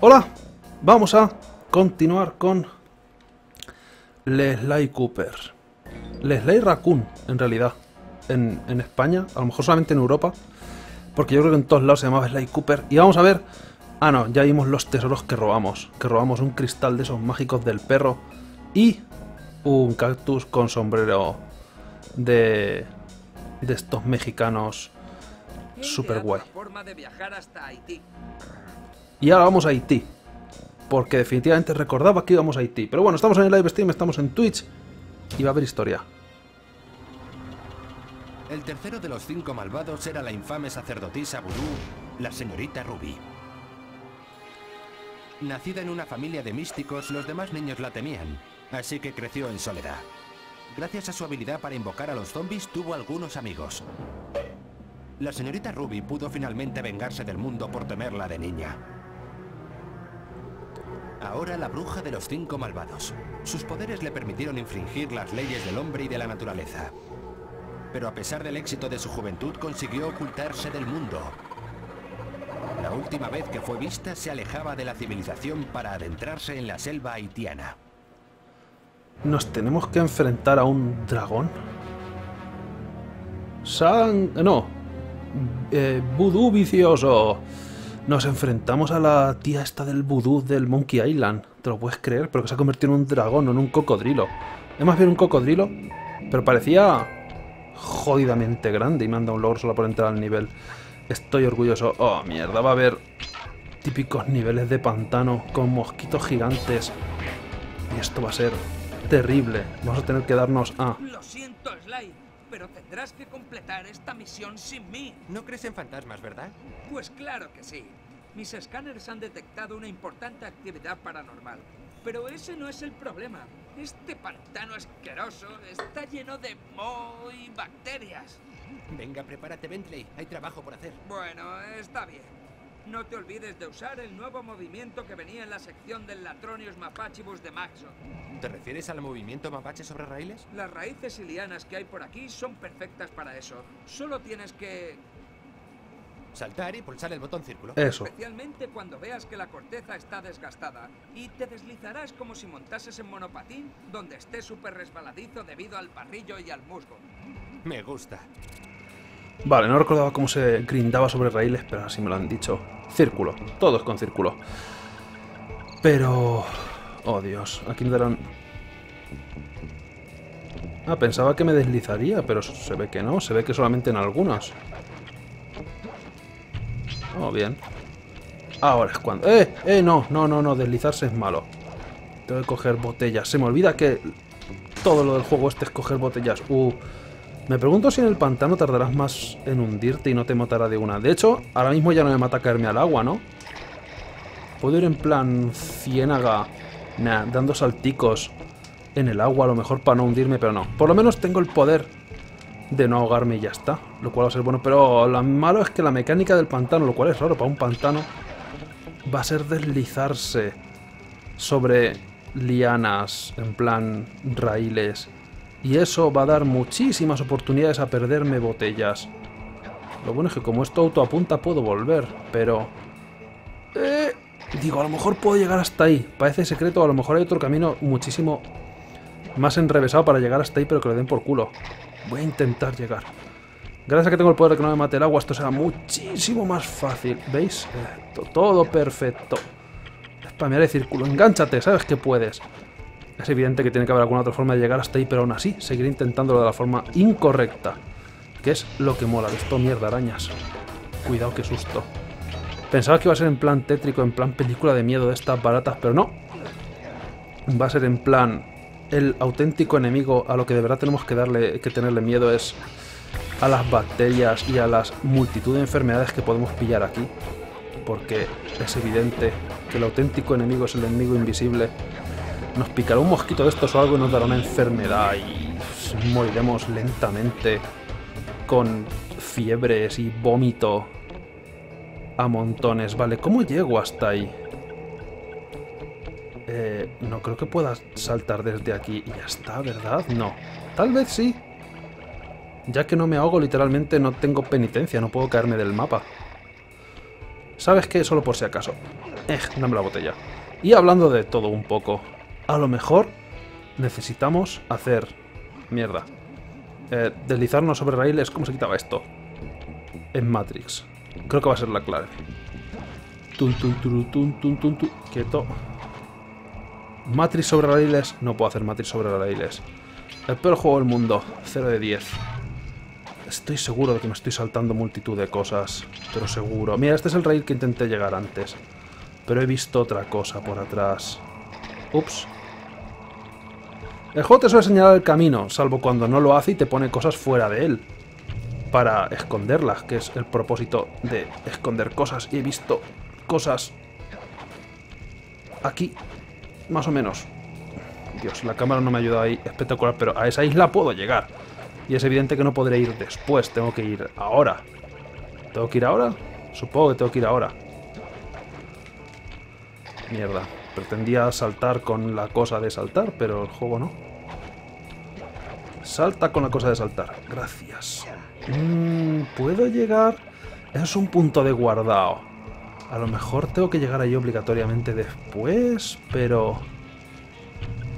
Hola, vamos a continuar con Leslie Cooper. Leslie Raccoon, en realidad. En, en España, a lo mejor solamente en Europa. Porque yo creo que en todos lados se llamaba Sly Cooper. Y vamos a ver... Ah, no, ya vimos los tesoros que robamos. Que robamos un cristal de esos mágicos del perro. Y un cactus con sombrero de... De estos mexicanos super guay. forma de viajar hasta Haití. Y ahora vamos a Haití. Porque definitivamente recordaba que íbamos a Haití. Pero bueno, estamos en el live stream, estamos en Twitch. Y va a haber historia. El tercero de los cinco malvados era la infame sacerdotisa vudú, la señorita Ruby. Nacida en una familia de místicos, los demás niños la temían, así que creció en soledad. Gracias a su habilidad para invocar a los zombies, tuvo algunos amigos. La señorita Ruby pudo finalmente vengarse del mundo por temerla de niña. Ahora la bruja de los cinco malvados. Sus poderes le permitieron infringir las leyes del hombre y de la naturaleza. Pero a pesar del éxito de su juventud consiguió ocultarse del mundo. La última vez que fue vista se alejaba de la civilización para adentrarse en la selva haitiana. ¿Nos tenemos que enfrentar a un dragón? San... No. Eh, vudú vicioso. Nos enfrentamos a la tía esta del vudú del Monkey Island. ¿Te lo puedes creer? Pero que se ha convertido en un dragón, no en un cocodrilo. Es más bien un cocodrilo, pero parecía jodidamente grande y me han dado un logro solo por entrar al nivel. Estoy orgulloso. Oh, mierda, va a haber típicos niveles de pantano con mosquitos gigantes. Y esto va a ser terrible. Vamos a tener que darnos a... pero tendrás que completar esta misión sin mí. No crees en fantasmas, ¿verdad? Pues claro que sí. Mis escáneres han detectado una importante actividad paranormal. Pero ese no es el problema. Este pantano asqueroso está lleno de moho y bacterias. Venga, prepárate, Bentley. Hay trabajo por hacer. Bueno, está bien. No te olvides de usar el nuevo movimiento que venía en la sección del Latronius Mapachibus de Maxon. ¿Te refieres al movimiento mapache sobre raíles? Las raíces y lianas que hay por aquí son perfectas para eso. Solo tienes que... Saltar y pulsar el botón círculo. Eso. Especialmente cuando veas que la corteza está desgastada. Y te deslizarás como si montases en monopatín donde esté súper resbaladizo debido al barrillo y al musgo. Me gusta. Vale, no recordaba cómo se grindaba sobre raíles, pero así me lo han dicho. Círculo. Todo es con círculo. Pero... Oh, Dios. Aquí me darán... Ah, pensaba que me deslizaría, pero se ve que no. Se ve que solamente en algunos. Oh, bien. Ahora es cuando... ¡Eh! ¡Eh! No, no, no, no. Deslizarse es malo. Tengo que coger botellas. Se me olvida que todo lo del juego este es coger botellas. Uh... Me pregunto si en el pantano tardarás más en hundirte y no te matará de una. De hecho, ahora mismo ya no me mata caerme al agua, ¿no? Puedo ir en plan ciénaga, nah, dando salticos en el agua, a lo mejor para no hundirme, pero no. Por lo menos tengo el poder de no ahogarme y ya está. Lo cual va a ser bueno, pero lo malo es que la mecánica del pantano, lo cual es raro para un pantano, va a ser deslizarse sobre lianas, en plan raíles. Y eso va a dar muchísimas oportunidades a perderme botellas. Lo bueno es que como esto autoapunta puedo volver, pero... Eh, digo, a lo mejor puedo llegar hasta ahí. Parece secreto, a lo mejor hay otro camino muchísimo más enrevesado para llegar hasta ahí, pero que le den por culo. Voy a intentar llegar. Gracias a que tengo el poder de que no me mate el agua, esto será muchísimo más fácil. ¿Veis? Eh, to- todo perfecto. Spamear el círculo. Engánchate, sabes que puedes. Es evidente que tiene que haber alguna otra forma de llegar hasta ahí, pero aún así, seguiré intentándolo de la forma incorrecta. Que es lo que mola. Esto mierda, arañas. Cuidado, qué susto. Pensaba que iba a ser en plan tétrico, en plan película de miedo de estas baratas, pero no. Va a ser en plan el auténtico enemigo a lo que de verdad tenemos que darle que tenerle miedo es a las bacterias y a las multitud de enfermedades que podemos pillar aquí. Porque es evidente que el auténtico enemigo es el enemigo invisible. Nos picará un mosquito de estos o algo y nos dará una enfermedad y moriremos lentamente con fiebres y vómito a montones. Vale, ¿cómo llego hasta ahí? Eh, no creo que pueda saltar desde aquí y ya está, ¿verdad? No. Tal vez sí. Ya que no me ahogo, literalmente no tengo penitencia, no puedo caerme del mapa. ¿Sabes qué? Solo por si acaso. Eh, dame la botella. Y hablando de todo un poco, a lo mejor necesitamos hacer... Mierda. Eh, deslizarnos sobre raíles. ¿Cómo se quitaba esto? En Matrix. Creo que va a ser la clave. Tun, tun, tun, tun, tun, tun. Quieto. Matrix sobre raíles. No puedo hacer Matrix sobre raíles. El peor juego del mundo. 0 de 10. Estoy seguro de que me estoy saltando multitud de cosas. Pero seguro. Mira, este es el rail que intenté llegar antes. Pero he visto otra cosa por atrás. Ups. El juego te suele señalar el camino, salvo cuando no lo hace y te pone cosas fuera de él. Para esconderlas, que es el propósito de esconder cosas. Y he visto cosas aquí, más o menos. Dios, la cámara no me ha ayudado ahí espectacular, pero a esa isla puedo llegar. Y es evidente que no podré ir después, tengo que ir ahora. ¿Tengo que ir ahora? Supongo que tengo que ir ahora. Mierda. Pretendía saltar con la cosa de saltar, pero el juego no. Salta con la cosa de saltar. Gracias. Mm, ¿Puedo llegar? Es un punto de guardado. A lo mejor tengo que llegar ahí obligatoriamente después, pero...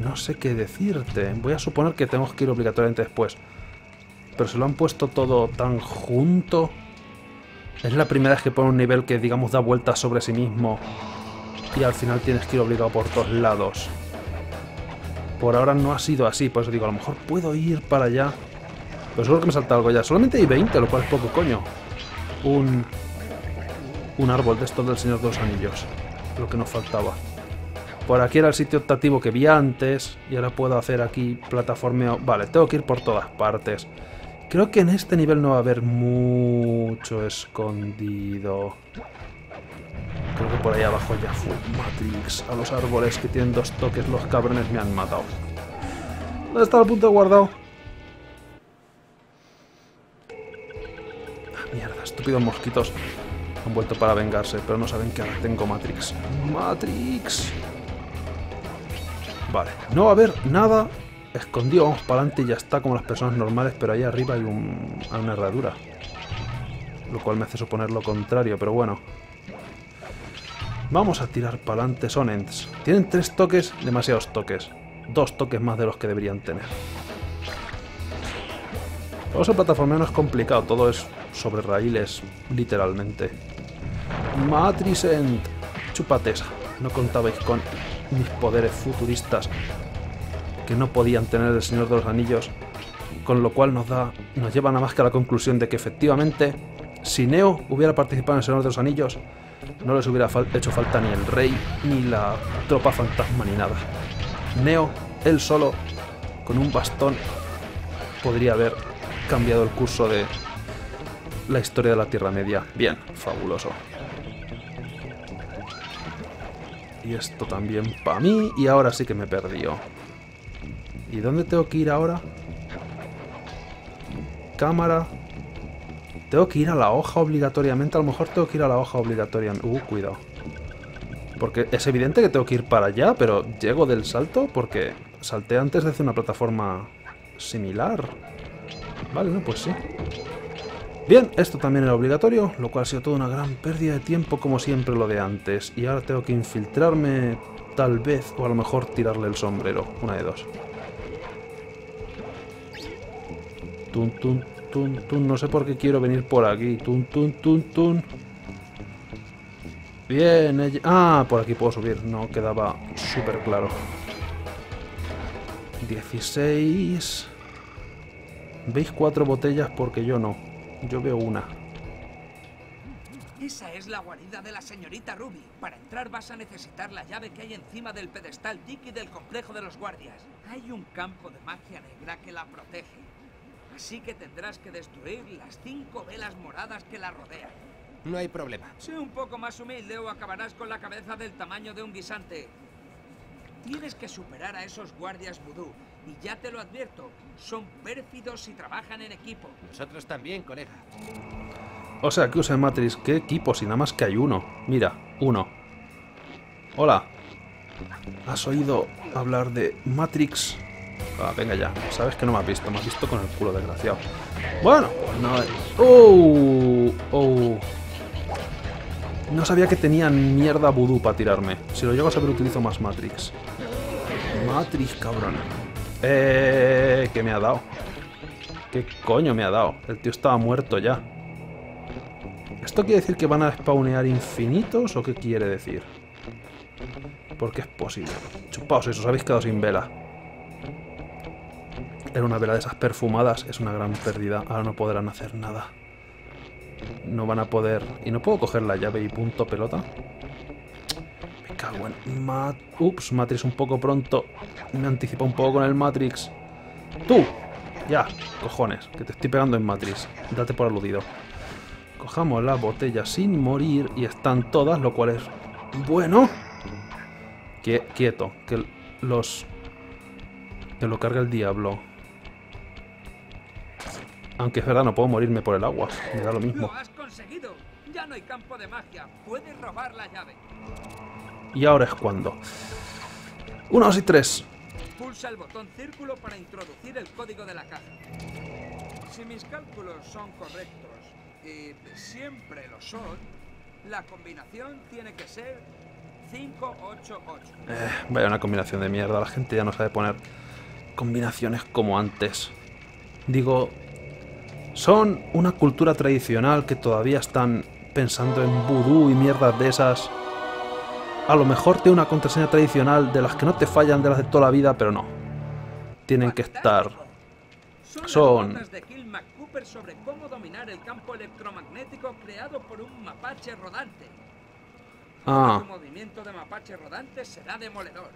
No sé qué decirte. Voy a suponer que tengo que ir obligatoriamente después. Pero se lo han puesto todo tan junto. Es la primera vez que pone un nivel que, digamos, da vueltas sobre sí mismo. Y al final tienes que ir obligado por todos lados. Por ahora no ha sido así, por eso digo, a lo mejor puedo ir para allá. Pero seguro que me salta algo ya. Solamente hay 20, lo cual es poco coño. Un... Un árbol de estos del Señor de los Anillos. Lo que nos faltaba. Por aquí era el sitio optativo que vi antes. Y ahora puedo hacer aquí plataformeo. Vale, tengo que ir por todas partes. Creo que en este nivel no va a haber mucho escondido. Por ahí abajo ya fue Matrix. A los árboles que tienen dos toques, los cabrones me han matado. ¿Dónde está el punto guardado? Ah, mierda, estúpidos mosquitos. Han vuelto para vengarse, pero no saben que ahora tengo Matrix. ¡Matrix! Vale, no va a haber nada escondido. Vamos para adelante y ya está como las personas normales, pero ahí arriba hay, un, hay una herradura. Lo cual me hace suponer lo contrario, pero bueno. Vamos a tirar para adelante. Tienen tres toques, demasiados toques. Dos toques más de los que deberían tener. Todo ese plataformeo no es complicado, todo es sobre raíles, literalmente. Matrix End. Chúpate esa. No contabais con mis poderes futuristas que no podían tener el Señor de los Anillos, con lo cual nos da nos lleva nada más que a la conclusión de que efectivamente si Neo hubiera participado en el Señor de los Anillos, no les hubiera hecho falta ni el rey, ni la tropa fantasma, ni nada. Neo, él solo, con un bastón, podría haber cambiado el curso de la historia de la Tierra Media. Bien, fabuloso. Y esto también para mí, y ahora sí que me perdió. ¿Y dónde tengo que ir ahora? Cámara. Tengo que ir a la hoja obligatoriamente. A lo mejor tengo que ir a la hoja obligatoriamente. Uh, cuidado. Porque es evidente que tengo que ir para allá, pero llego del salto porque salté antes desde una plataforma similar. Vale, no, pues sí. Bien, esto también era obligatorio, lo cual ha sido toda una gran pérdida de tiempo como siempre lo de antes. Y ahora tengo que infiltrarme, tal vez, o a lo mejor tirarle el sombrero. Una de dos. Tun, tun, tun, tun. No sé por qué quiero venir por aquí. Tun, tun, tun, tun. Bien. Ella... Ah, por aquí puedo subir. No quedaba súper claro. 16. ¿Veis cuatro botellas? Porque yo no. Yo veo una. Esa es la guarida de la señorita Ruby. Para entrar vas a necesitar la llave que hay encima del pedestal Dicky del complejo de los guardias. Hay un campo de magia negra que la protege. Así que tendrás que destruir las cinco velas moradas que la rodean. No hay problema. Sé un poco más humilde o acabarás con la cabeza del tamaño de un guisante. Tienes que superar a esos guardias vudú. Y ya te lo advierto, son pérfidos y trabajan en equipo. Nosotros también, colega. O sea, que usa Matrix. ¿Qué equipo? Si nada más que hay uno. Mira, uno. Hola. ¿Has oído hablar de Matrix? Ah, venga ya. Sabes que no me has visto. Me has visto con el culo desgraciado. Bueno, pues no... ¡Oh! ¡Oh! No sabía que tenían mierda voodoo para tirarme. Si lo llego a saber utilizo más Matrix. Matrix, cabrón. Eh, ¿Qué me ha dado? ¿Qué coño me ha dado? El tío estaba muerto ya. ¿Esto quiere decir que van a spawnear infinitos o qué quiere decir? Porque es posible. Chupaos eso, os habéis quedado sin vela. Era una vela de esas perfumadas, es una gran pérdida. Ahora no podrán hacer nada. No van a poder... ¿Y no puedo coger la llave y punto pelota? Me cago en... Mat... Ups, Matrix un poco pronto. Me anticipa un poco con el Matrix. ¡Tú! Ya, cojones, que te estoy pegando en Matrix. Date por aludido. Cojamos la botella sin morir y están todas, lo cual es bueno. quieto, que los... Que lo cargue el diablo. Aunque es verdad, no puedo morirme por el agua. Me da lo mismo. ¡Lo has conseguido! Ya no hay campo de magia. Puedes robar la llave. Y ahora es cuando. Uno, dos y tres. Pulsa el botón círculo para introducir el código de la caja. Si mis cálculos son correctos, y siempre lo son, la combinación tiene que ser 588. Eh, vaya una combinación de mierda. La gente ya no sabe poner combinaciones como antes. Digo, son una cultura tradicional que todavía están pensando en vudú y mierdas de esas. A lo mejor tiene una contraseña tradicional de las que no te fallan de las de toda la vida, pero no. Tienen que estar. Son. sobre cómo dominar el campo electromagnético creado por un mapache rodante. Ah. El movimiento de mapache rodante será demoledor.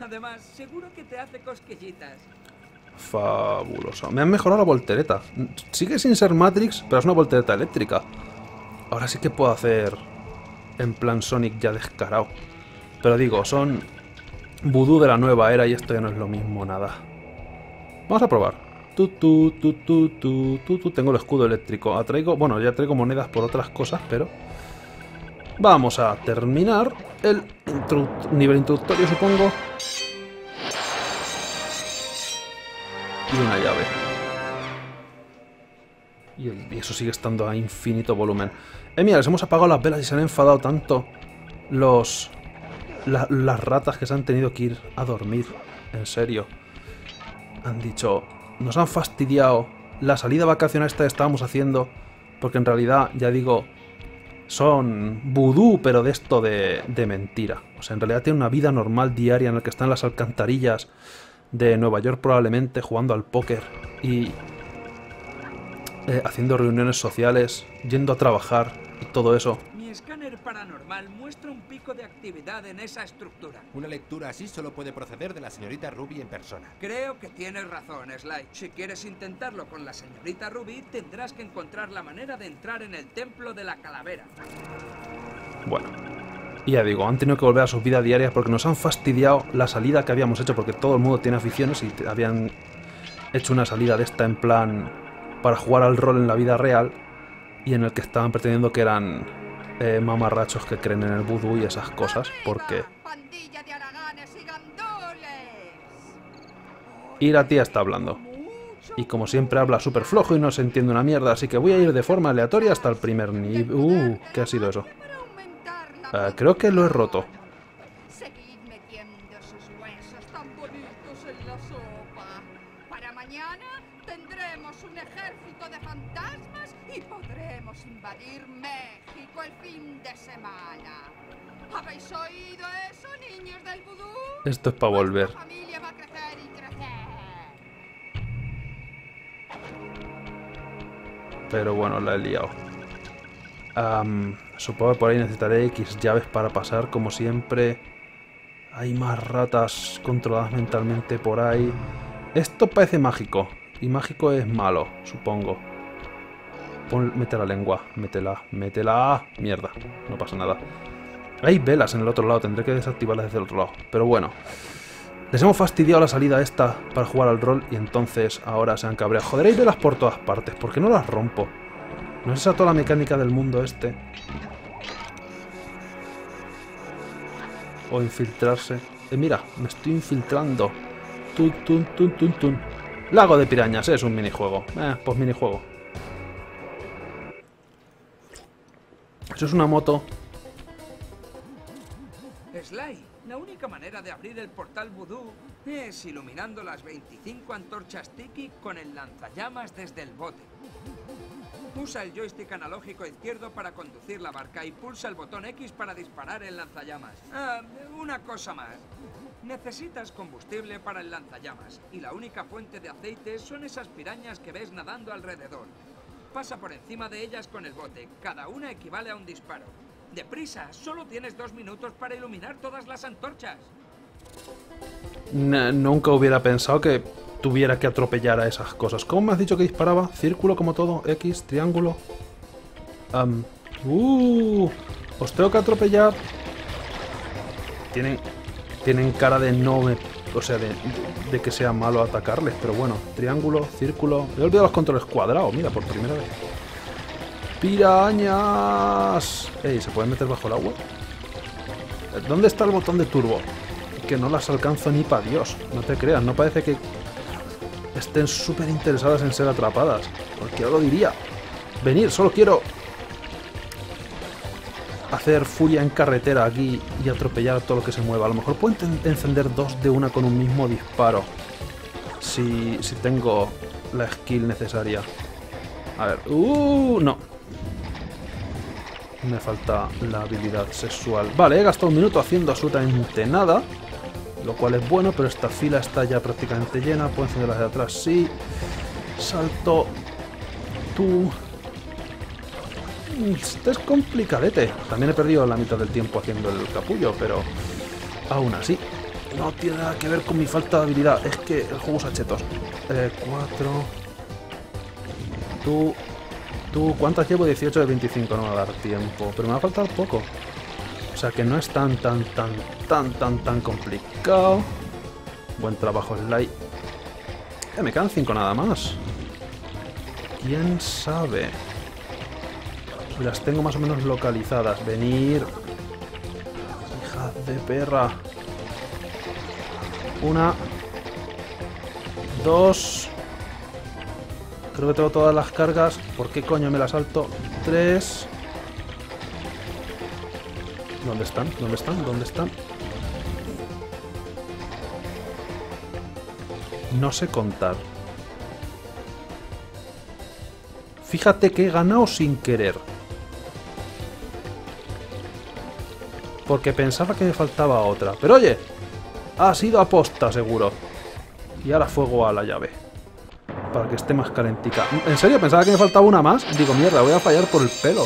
Además, seguro que te hace cosquillitas. Fabuloso. Me han mejorado la voltereta. Sigue sin ser Matrix, pero es una voltereta eléctrica. Ahora sí que puedo hacer en plan Sonic ya descarado. Pero digo, son vudú de la nueva era y esto ya no es lo mismo nada. Vamos a probar. Tu, tu, tu, tu, tu, tu, tu. Tengo el escudo eléctrico. Atraigo, bueno, ya traigo monedas por otras cosas, pero... Vamos a terminar el nivel introductorio, supongo. Y una llave. Y, eso sigue estando a infinito volumen. Eh, mira, les hemos apagado las velas y se han enfadado tanto los... las ratas que se han tenido que ir a dormir. En serio. Han dicho... Nos han fastidiado la salida vacacional esta que estábamos haciendo. Porque en realidad, ya digo, son vudú, pero de esto de, de mentira. O sea, en realidad tiene una vida normal diaria en la que están las alcantarillas de Nueva York probablemente jugando al póker y eh, haciendo reuniones sociales, yendo a trabajar y todo eso. Mi escáner paranormal muestra un pico de actividad en esa estructura. Una lectura así solo puede proceder de la señorita Ruby en persona. Creo que tienes razón, Sly. Si quieres intentarlo con la señorita Ruby, tendrás que encontrar la manera de entrar en el templo de la calavera. Bueno, y ya digo, han tenido que volver a sus vidas diarias porque nos han fastidiado la salida que habíamos hecho porque todo el mundo tiene aficiones y habían hecho una salida de esta en plan para jugar al rol en la vida real y en el que estaban pretendiendo que eran eh, mamarrachos que creen en el vudú y esas cosas porque... Y la tía está hablando. Y como siempre habla súper flojo y no se entiende una mierda, así que voy a ir de forma aleatoria hasta el primer nivel... Uh, ¿qué ha sido eso? Uh, creo que lo he roto. Seguid metiendo sus huesos tan bonitos en la sopa. Para mañana tendremos un ejército de fantasmas y podremos invadir México el fin de semana. ¿Habéis oído eso, niños del vudú? Esto es para volver. familia va a crecer y crecer. Pero bueno, la he liado. Um, supongo que por ahí necesitaré X llaves para pasar, como siempre. Hay más ratas controladas mentalmente por ahí. Esto parece mágico. Y mágico es malo, supongo. Pon, mete la lengua. Métela. Métela. Mierda. No pasa nada. Hay velas en el otro lado. Tendré que desactivarlas desde el otro lado. Pero bueno. Les hemos fastidiado la salida esta para jugar al rol. Y entonces ahora se han cabreado. Joder, hay velas por todas partes. ¿Por qué no las rompo? ¿No es toda la mecánica del mundo este? O infiltrarse. Eh, mira, me estoy infiltrando. Tun, tun, tun, tun, tun. Lago de pirañas, es un minijuego. Eh, pues minijuego. Es es una moto. Sly, la única manera de abrir el portal vudú es iluminando las 25 antorchas Tiki con el lanzallamas desde el bote. Usa el joystick analógico izquierdo para conducir la barca y pulsa el botón X para disparar el lanzallamas. Ah, una cosa más. Necesitas combustible para el lanzallamas y la única fuente de aceite son esas pirañas que ves nadando alrededor. Pasa por encima de ellas con el bote. Cada una equivale a un disparo. Deprisa, solo tienes dos minutos para iluminar todas las antorchas. Nunca hubiera pensado que tuviera que atropellar a esas cosas. ¿Cómo me has dicho que disparaba? Círculo como todo, X, triángulo. Am, uh, os tengo que atropellar. Tienen, tienen cara de no me, o sea, de, de que sea malo atacarles, pero bueno, triángulo, círculo. He olvidado los controles cuadrados, mira, por primera vez. ¡Pirañas! Ey, ¿se pueden meter bajo el agua? ¿Dónde está el botón de turbo? Que no las alcanzo ni para Dios. No te creas, no parece que estén súper interesadas en ser atrapadas. Cualquiera lo diría. Venir, solo quiero hacer furia en carretera aquí y atropellar todo lo que se mueva. A lo mejor puedo encender dos de una con un mismo disparo. Si, si tengo la skill necesaria. A ver. ¡Uh! No. Me falta la habilidad sexual. Vale, he gastado un minuto haciendo absolutamente nada. Lo cual es bueno, pero esta fila está ya prácticamente llena. Puedo encender las de atrás, sí. Salto. Tú. Este es complicadete. También he perdido la mitad del tiempo haciendo el capullo, pero aún así. No tiene nada que ver con mi falta de habilidad. Es que el juego usa chetos. Eh, cuatro. Tú. Tú, ¿cuántas llevo? 18 de 25, no me va a dar tiempo. Pero me va a faltar poco. Sea que no es tan, tan, tan, tan, tan, tan complicado. Buen trabajo, Sly. Me quedan 5 nada más. ¿Quién sabe? Las tengo más o menos localizadas. Venir. Hija de perra. Una. Dos. Creo que tengo todas las cargas. ¿Por qué coño me las salto? Tres. ¿Dónde están? ¿Dónde están? ¿Dónde están? No sé contar. Fíjate que he ganado sin querer. Porque pensaba que me faltaba otra. Pero oye, ha sido aposta seguro. Y ahora fuego a la llave. Para que esté más calentica. ¿En serio? Pensaba que me faltaba una más. Digo, mierda, voy a fallar por el pelo.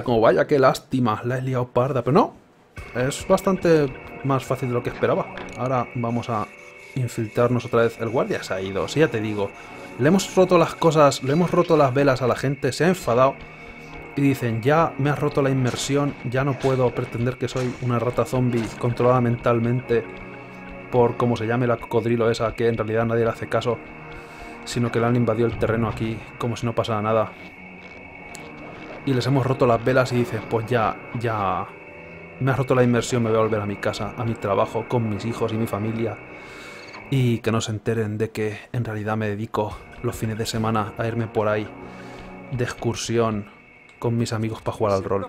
Como vaya, qué lástima. La he liado parda. Pero no. Es bastante más fácil de lo que esperaba. Ahora vamos a infiltrarnos otra vez. El guardia se ha ido. Sí, ya te digo. Le hemos roto las cosas, le hemos roto las velas a la gente. Se ha enfadado. Y dicen, ya me has roto la inmersión. Ya no puedo pretender que soy una rata zombie controlada mentalmente por como se llame la cocodrilo esa, que en realidad nadie le hace caso. Sino que le han invadido el terreno aquí como si no pasara nada y les hemos roto las velas y dices, pues ya, ya me has roto la inmersión, me voy a volver a mi casa, a mi trabajo, con mis hijos y mi familia. Y que no se enteren de que en realidad me dedico los fines de semana a irme por ahí de excursión con mis amigos para jugar al rol.